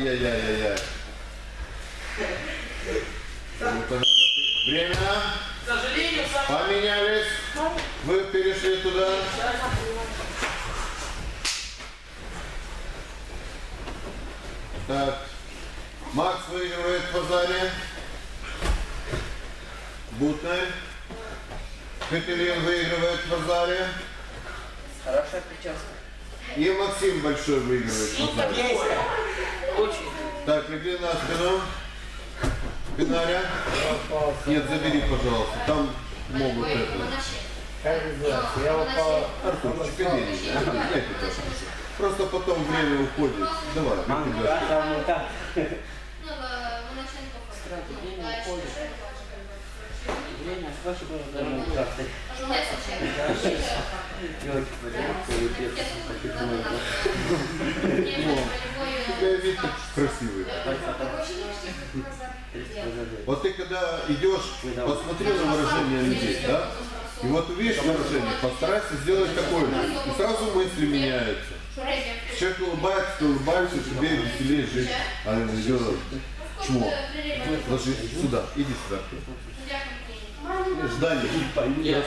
Ай-яй-яй-яй-яй. Время. К сожалению, сам... Поменялись. Вы перешли туда. Так. Макс выигрывает в базаре. Бутнер. Катерин выигрывает в базаре. Хорошая прическа. И Максим большой выигрывает в базаре. Очень. Так, легли на спину. Пинаря. Нет, забери, пожалуйста. Там могут это. Как называется? Я упал. Артурчик, иди. Просто потом время уходит. Давай, Мам, тебя да, там вот так. Время больше было даже как-то. Тебя красивый. Вот ты когда идешь, посмотри на выражение людей, да? И вот увидишь выражение, постарайся сделать такое же. И сразу мысли меняются. Человек улыбается, ты улыбаешься, тебе веселее жить. А идет, чмо, ложись сюда, иди сюда.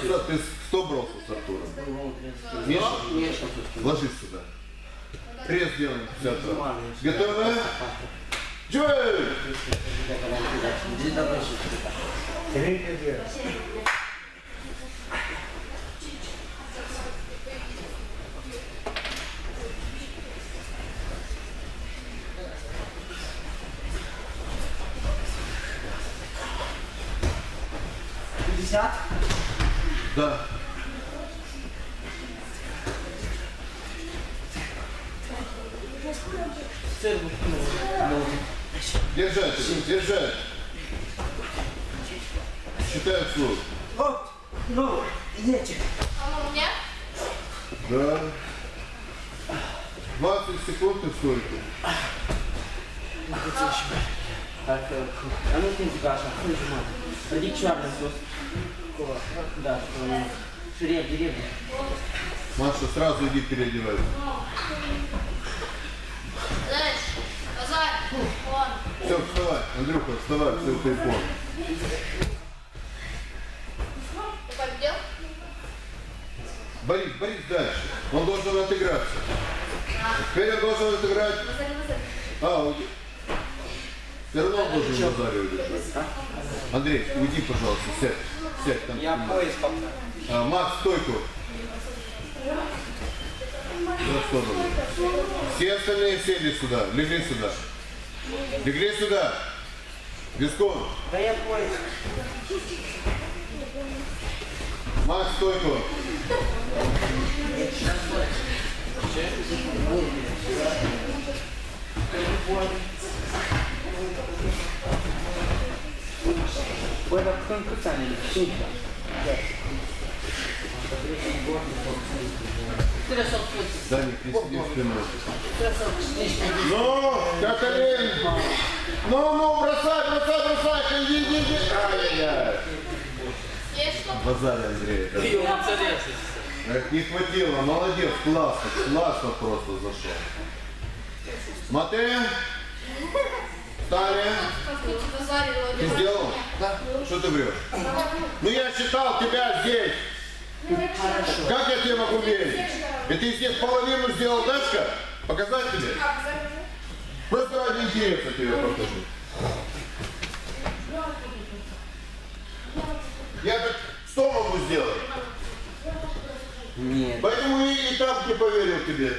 Красава, ты сто бросил с Артуром. Миша. ложись сюда. Пресс делаем 50 раз. Готовы? Джой! Пятьдесят. Да. Держать, держать. Считаю вслух. Вот. Ну, идите. Да. 20 секунд и столько. Так, э, а ну ты Гаша, мать. Пойди черный сос. Да, шреб, деревья. Маша, сразу иди переодевайся. Все, вставай. Андрюха, вставай, все, ты понял. Борис, Борис дальше. Он должен отыграться. Теперь он должен отыграть. А, уйди. Все равно он должен базаре удержать. Андрей, уйди, пожалуйста, сядь. Сядь там. Я пояс пока. А, Макс, стойку. Все остальные сели сюда, легли сюда. Бегли сюда. Виском. Да я понял. Макс, стойку. Bueno, con cruzan el 5. Да, не крести в спину. Ну, Каталин! Ну, ну, бросай, бросай, бросай! Иди, иди, иди! Ай-яй! Андрей. Да. Не хватило, молодец, классно, классно просто зашел. Смотри. Далее. Ты сделал? Да. Что ты врешь? Ну я считал тебя здесь. Как я тебе могу верить? И ты здесь половину сделал, Дашка? Показать тебе? Просто ради интереса тебе покажу. Я так что могу сделать? Нет. Поэтому и, и там не поверил тебе.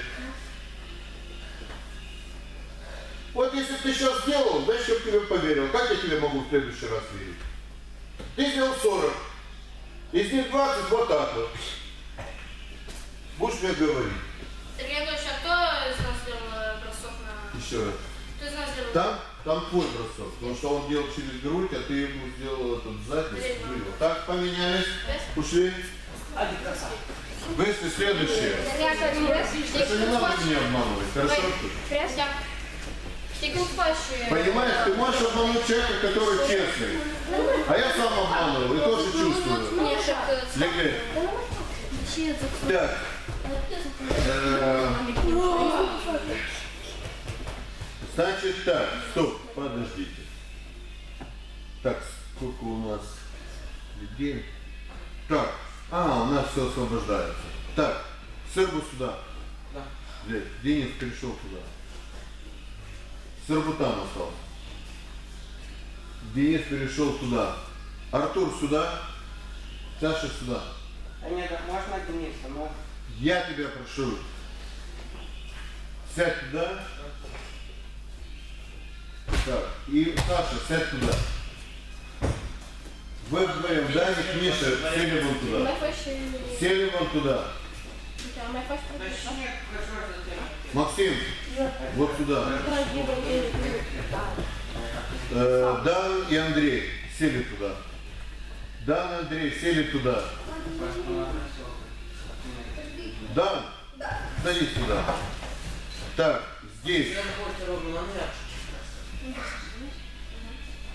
Вот если ты сейчас сделал, значит, я бы тебе поверил. Как я тебе могу в следующий раз верить? Ты сделал 40. Из них 20 вот так вот. Будешь мне говорить. Сергей Анатольевич, а кто из нас сделал э, бросок на... Еще раз. Кто из нас сделал? Там, там твой бросок. Потому что он делал через грудь, а ты ему сделал этот сзади. вывел. Так, поменялись. Ушли. Вышли следующие. Это не надо меня обманывать, хорошо? Понимаешь, ты можешь обмануть человека, который честный. А я сам обманывал и тоже чувствую. Легли. Так. Значит так, стоп, подождите. Так, сколько у нас людей? Так, а, у нас все освобождается. Так, Сырбу сюда. Да. Денис перешел туда. Сырбутан остался. Денис перешел туда. Артур сюда. Саша сюда. А нет, так можно Дениса, но... Я тебя прошу. Сядь туда. Так, и Саша, сядь туда. Вы вдвоем, Даник, Миша, сели вон туда. Сели вон туда. Максим, вот сюда. Э, Дан и Андрей сели туда. Дан и Андрей сели туда. Дан, садись туда. Так, здесь.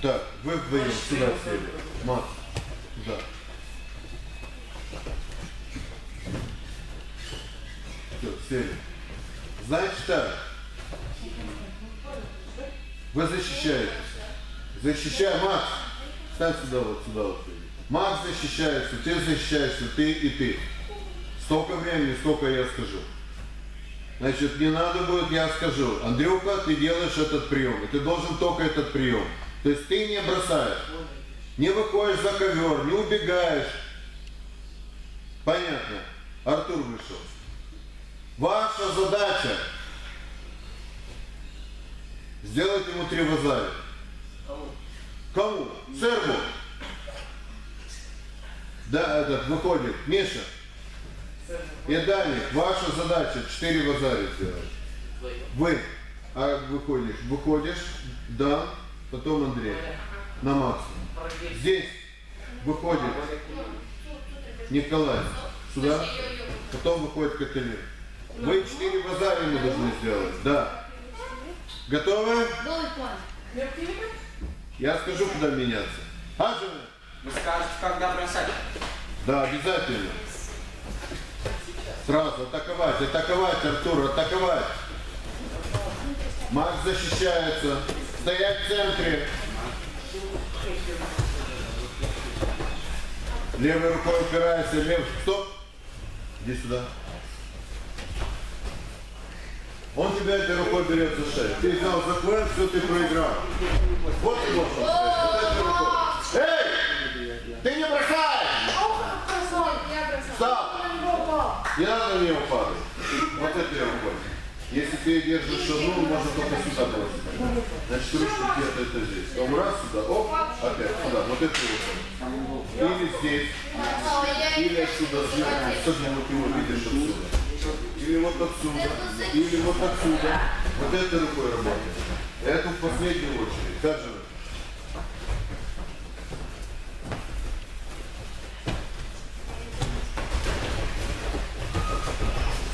Так, вы вдвоем сюда сели. Макс, сюда. Все, сели. Значит так. Вы защищаетесь. Защищай, Макс. Стань сюда, вот сюда вот. ты. Макс защищается, ты защищаешься, ты и ты. Столько времени, сколько я скажу. Значит, не надо будет, я скажу. Андрюха, ты делаешь этот прием. И ты должен только этот прием. То есть ты не бросаешь. Не выходишь за ковер, не убегаешь. Понятно. Артур вышел. Ваша задача сделать ему три вазари. Кому? Сербу. Да, этот выходит. Миша. И Даник, ваша задача четыре вазари сделать. Вы а выходишь, выходишь, да, потом Андрей, на максимум. Здесь выходит Николай, сюда, потом выходит Катерина. Вы четыре базари мы должны сделать, да. Готовы? Я скажу, куда меняться. Хаджины? Вы скажете, когда бросать. Да, обязательно. Сразу атаковать, атаковать, Артур, атаковать. Макс защищается. Стоять в центре. Левой рукой упирайся, лев. Стоп. Иди сюда. Он тебя этой рукой берет за шею. Ты взял за хвост, все, ты проиграл. Вот стоять, вот этой рукой. Эй! Ты не бросаешь! Стоп! Не надо на нее падать. Вот этой рукой. Если ты держишь шану, можно только сюда бросить. Значит, ручка где-то это здесь. Потом раз сюда, оп, опять сюда. Вот эту рукой. Или здесь, или отсюда сверху. Особенно вот его видишь отсюда. Или вот отсюда, или вот отсюда. Вот этой рукой работает. Это в последнюю очередь. Как же вы?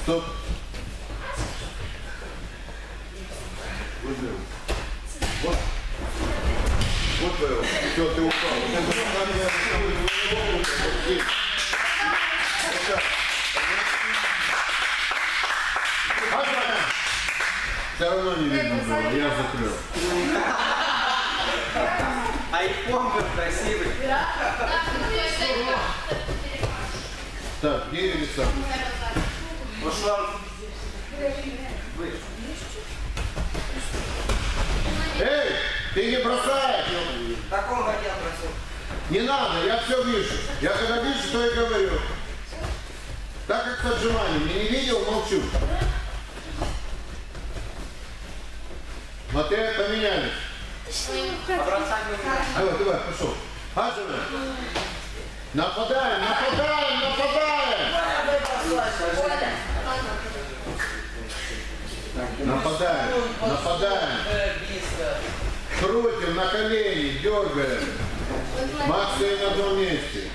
Стоп. Возьми. Вот. Вот рука. Все, ты упал. Вот эта рука меня вот здесь. Вот так. Все равно не видно было, я закрыл. Айфон был красивый. Так, где Александр? Пошел. Эй, ты не бросаешь! Такого я просил. Не надо, я все вижу. Я когда вижу, что я говорю. Так как с отжиманием. Я не видел, молчу. Матея поменялись. Давай, давай, пошел. Хаджина. Нападаем, нападаем, нападаем. Нападаем, нападаем. Крутим на колени, дергаем. Макс стоит на одном месте.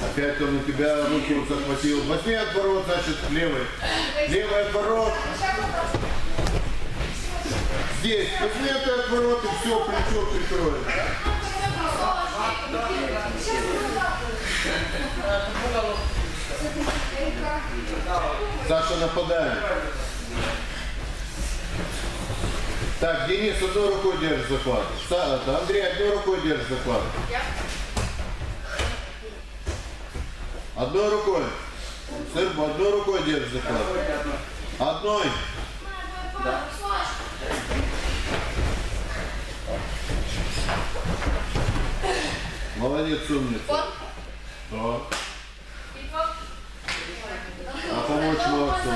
Опять он у тебя руку захватил. Возьми отворот, значит, левый. Левый отворот. Здесь. Возьми этот отворот и все, плечо прикроет. Саша нападает. Так, Денис одной рукой держит это Андрей одной рукой держит захват. Одной рукой. Сырбу одной рукой держит захват. Одной. Молодец, умница. Да. А помочь молодцу.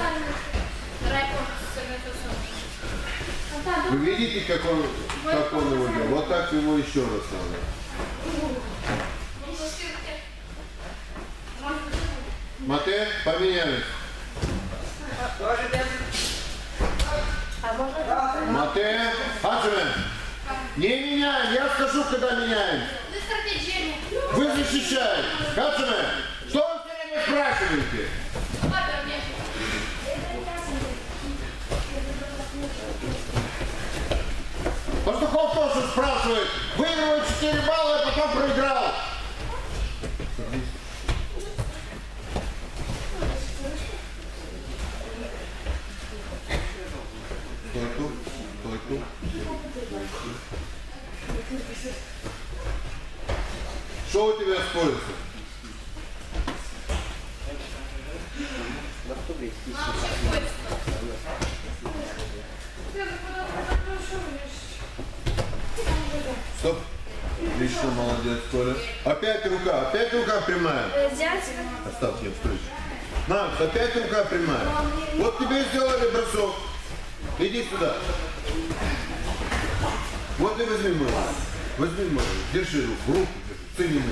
Вы видите, как он, как он его делал? Вот так ему еще раз надо. Мате, поменялись. Мате, Хаджимен, не меняем, я скажу, когда меняем. Вы защищаете. Хаджимен, что вы все время спрашиваете? Пастухов тоже спрашивает, выигрывал 4 балла, а потом проиграл. Стой тут. Что у тебя с поясом? Стоп. Отлично, молодец, Коля. Опять рука, опять рука прямая. Оставь, я встречу. Макс, опять рука прямая. Вот тебе сделали бросок. Иди сюда. Вот и возьми мыло. Возьми мыло. Держи руку, руку Цени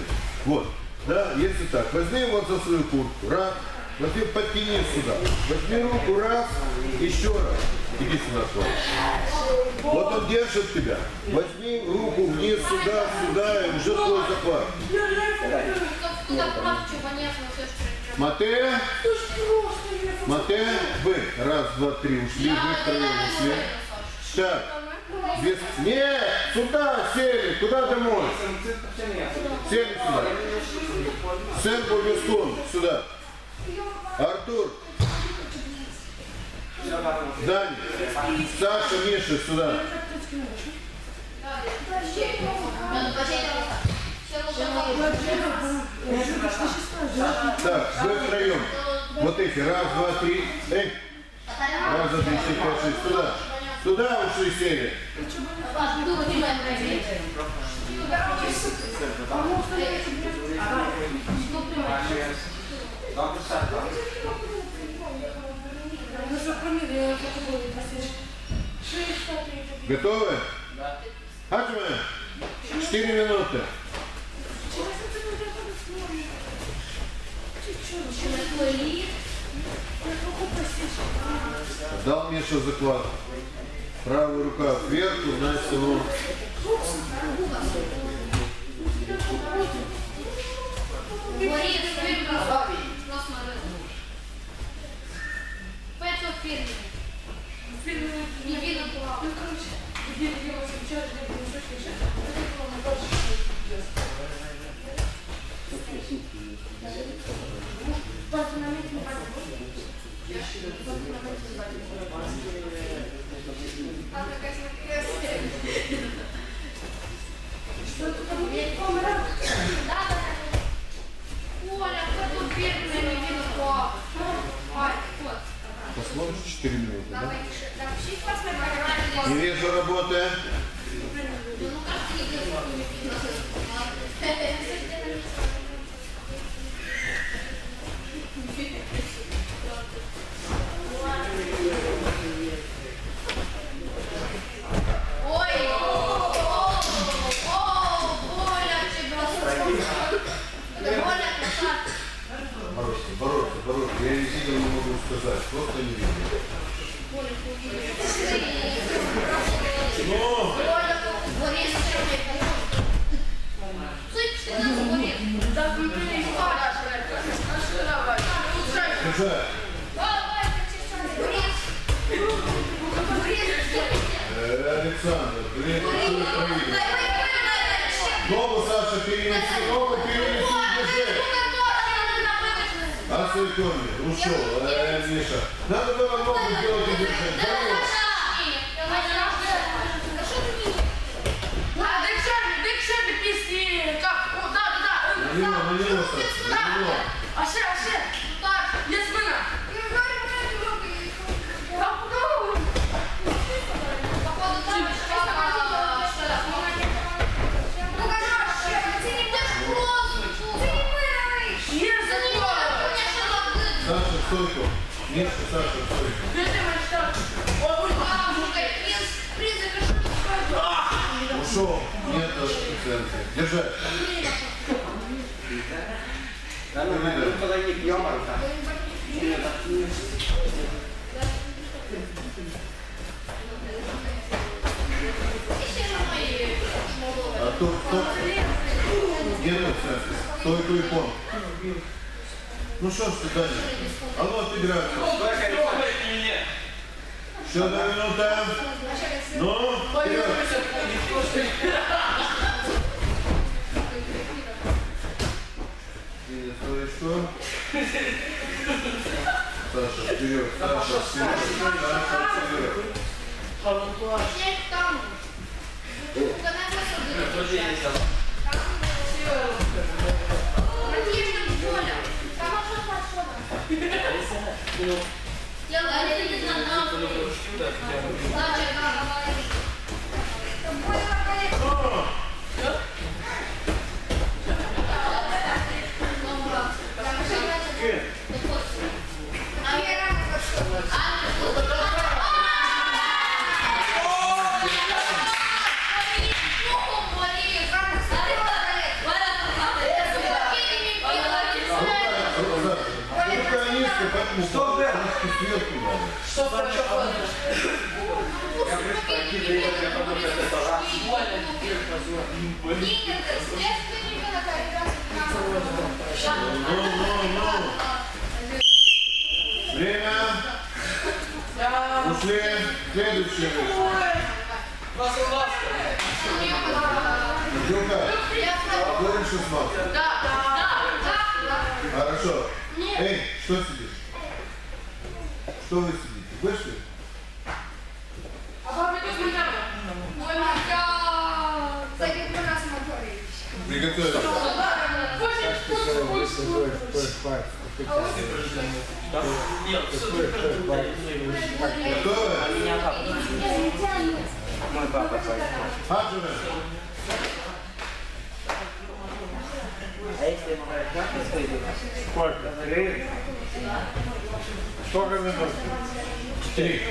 Вот. Да, если так. Возьми вот за свою куртку. Раз. Возьми, подкини сюда. Возьми руку, раз. Еще раз. Иди сюда, Коля. Вот он держит тебя. Возьми руку вниз, сюда, сюда, и уже твой захват. Мате, Мате, вы. Раз, два, три, ушли, вы втроем ушли. Так, без... Нет, сюда сели, куда домой? Сели сюда. Сэмпл Вискон, сюда. Артур. Дани. Саша, Миша, сюда. Так, вы втроем. Вот эти, раз, два, три. Эй, раз, два, три, четыре, пять, шесть. Сюда. Сюда ушли сели. Готовы? Хаджиме, четыре минуты. Дал Миша заклад. Правая рука кверху, значит он видно Я видел, не могу сказать. Просто не видел. Ну, Оля, Борис, Суть, что это Борис. Да, мы держи. А стойками. Ушел, э, Миша. Надо было ногу сделать Миша, Саша, стойку. Де ти маєш так? О, будь ласка. Ушел. Нет центра. Держать. Да, ну, мы никуда не пьем, а так. Ну, так, ну, А то, то. Держать центр. Стойку и пон. Ну что ж ты, Даня? А ну отыграй. Еще одна минута. Ну, вперед. Или стоечку. Саша, вперед. Саша, вперед. Саша, вперед. Рука низко, поэтому трошки сверху надо. Что происходит? Ну, ну, ну. Время. Ушли. Следующий выше. Вас у вас. Юка, говорим 16. Хорошо. Эй, что сидишь? Что вы сидите? Вышли? Приготовились. Готовы? меня папа. Мой папа пойдет. Хаджина. А если ему говорят, как ты пойдешь? Сколько? Три? Сколько минут? Три.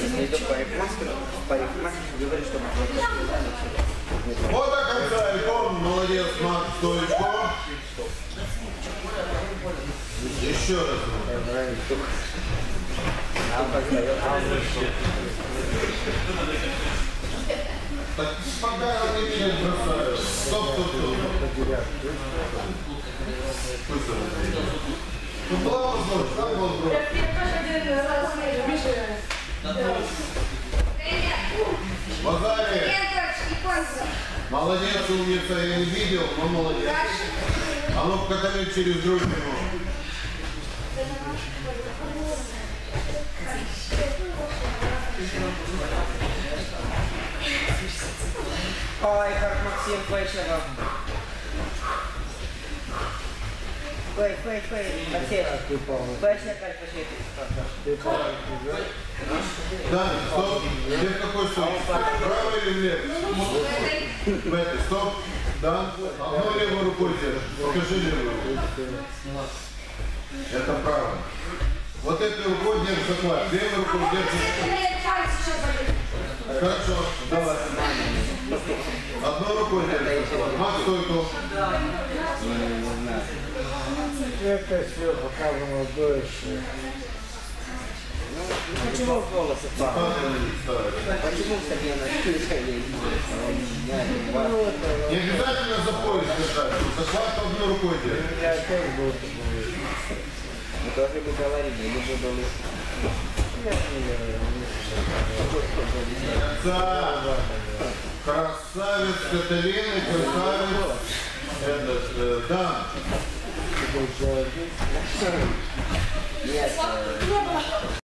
Если идет парикмахер, парикмахер говорит, что Вот до конца, Альбом. Молодец, Макс, стоечку. Еще раз. Так пока они меня бросают. Стоп, стоп, стоп. Ну была возможность, там был брос. Базари. Молодец, умница, я не видел, но молодец. А ну катали через грудину. Ой, как Максим Печеров. Ой, ой, ой, Максим. Печер, как посветить. Да, стоп. Где какой стоп? Право или влево? В этой, стоп. Да. Одну левую рукой держи. Покажи левую. Это право. Вот этой рукой держи заклад. Левой рукой держи. Хорошо, давай. Одной рукой держи заклад. Макс, стойку. Это все показано дольше. Почему волосы. Почему совместно движение? Не обязательно за пояс держать. Заклад одной рукой держи. Я опять был Мы тоже бы говорили, не буду ли. Красавец. Красавец Каталины, красавец этот, э, человек. Нет,